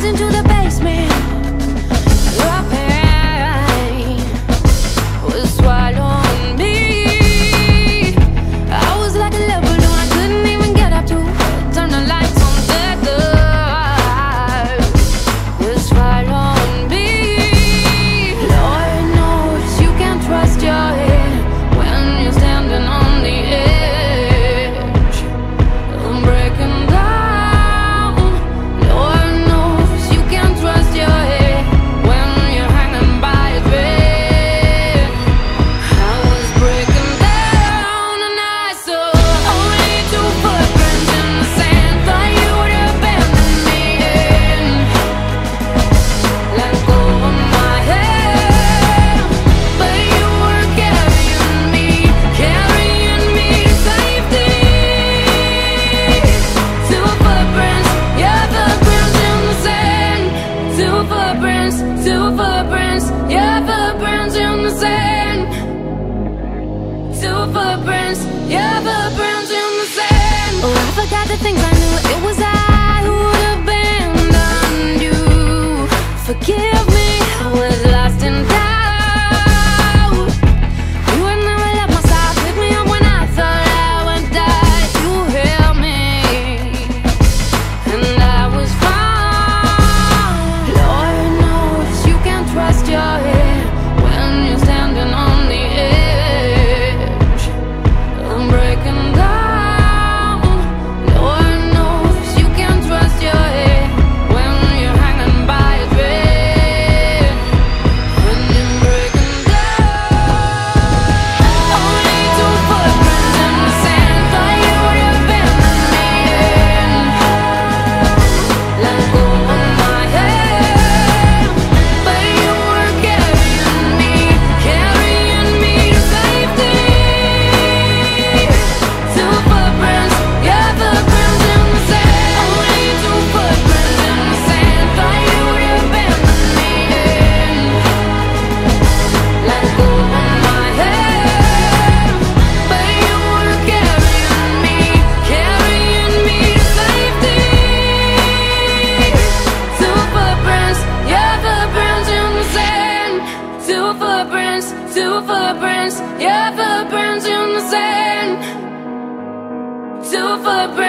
进出的。Two footprints, your footprints in the sand. Oh, I forgot the things I knew. Two footprints, your footprints in the sand. Two footprints.